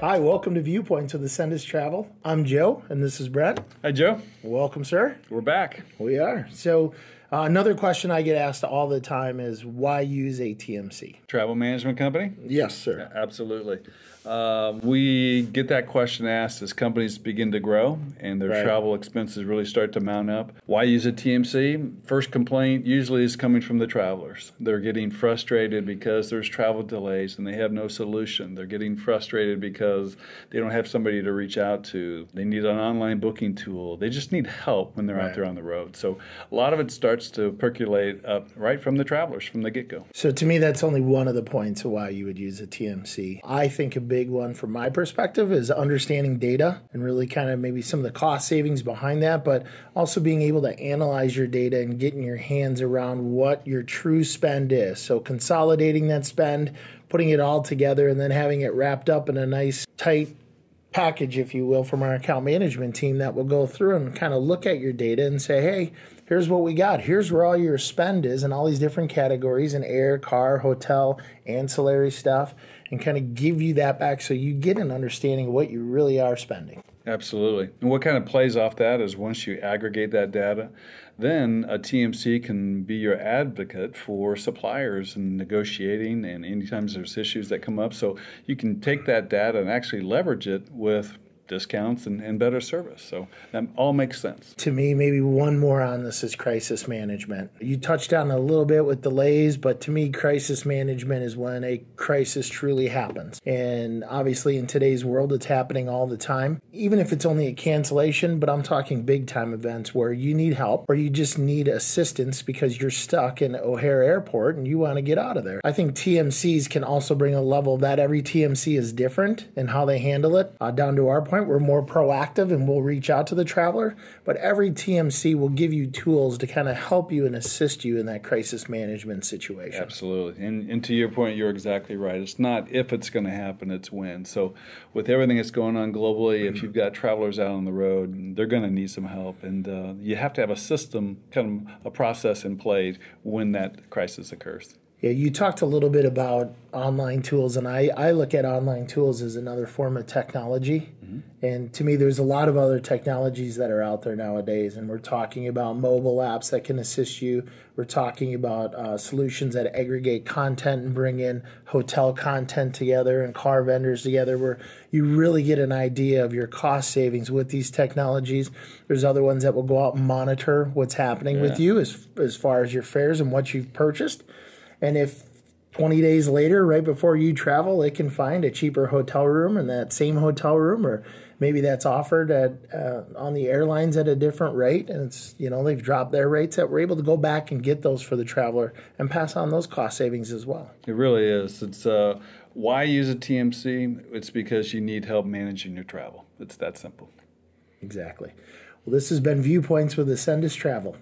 Hi, welcome to Viewpoints with Acendas Travel. I'm Joe, and this is Brent. Hi, Joe. Welcome, sir. We're back. We are. So, uh, another question I get asked all the time is why use a TMC? Travel management company? Yes, sir. Absolutely. Uh, we get that question asked as companies begin to grow and their Right. travel expenses really start to mount up. Why use a TMC? First complaint usually is coming from the travelers. They're getting frustrated because there's travel delays and they have no solution. They're getting frustrated because they don't have somebody to reach out to. They need an online booking tool. They just need help when they're Right. out there on the road. So a lot of it starts to percolate up right from the travelers from the get go. So, to me, that's only one of the points of why you would use a TMC. I think a big one from my perspective is understanding data and really kind of maybe some of the cost savings behind that, but also being able to analyze your data and getting your hands around what your true spend is. So, consolidating that spend, putting it all together, and then having it wrapped up in a nice, tight package, if you will, from our account management team that will go through and kind of look at your data and say, hey, here's what we got. Here's where all your spend is in all these different categories in air, car, hotel, ancillary stuff, and kind of give you that back so you get an understanding of what you really are spending. Absolutely. And what kind of plays off that is once you aggregate that data, then a TMC can be your advocate for suppliers and negotiating and anytime there's issues that come up. So you can take that data and actually leverage it with discounts and, and better service. So that all makes sense. to me, maybe one more on this is crisis management. You touched on a little bit with delays, but to me, crisis management is when a crisis truly happens. And obviously, in today's world, it's happening all the time, even if it's only a cancellation. But I'm talking big time events where you need help or you just need assistance because you're stuck in O'Hare Airport and you want to get out of there. I think TMCs can also bring a level that. Every TMC is different in how they handle it. Uh, down to our point, we're more proactive and we'll reach out to the traveler, but every TMC will give you tools to kind of help you and assist you in that crisis management situation. Absolutely. And, and to your point, you're exactly right. It's not if it's going to happen, it's when. So, with everything that's going on globally, if you've got travelers out on the road, they're going to need some help. And uh, you have to have a system, kind of a process in place when that crisis occurs. Yeah, you talked a little bit about online tools, and I, I look at online tools as another form of technology. And to me, there's a lot of other technologies that are out there nowadays. And we're talking about mobile apps that can assist you. We're talking about uh, solutions that aggregate content and bring in hotel content together and car vendors together, where you really get an idea of your cost savings with these technologies. There's other ones that will go out and monitor what's happening with you as, as far as your fares and what you've purchased. And if 20 days later, right before you travel, it can find a cheaper hotel room in that same hotel room, or maybe that's offered at uh, on the airlines at a different rate, and it's you know they've dropped their rates. That we're able to go back and get those for the traveler and pass on those cost savings as well. It really is. It's uh, why use a TMC? It's because you need help managing your travel. It's that simple. Exactly. Well, this has been Viewpoints with Acendas Travel.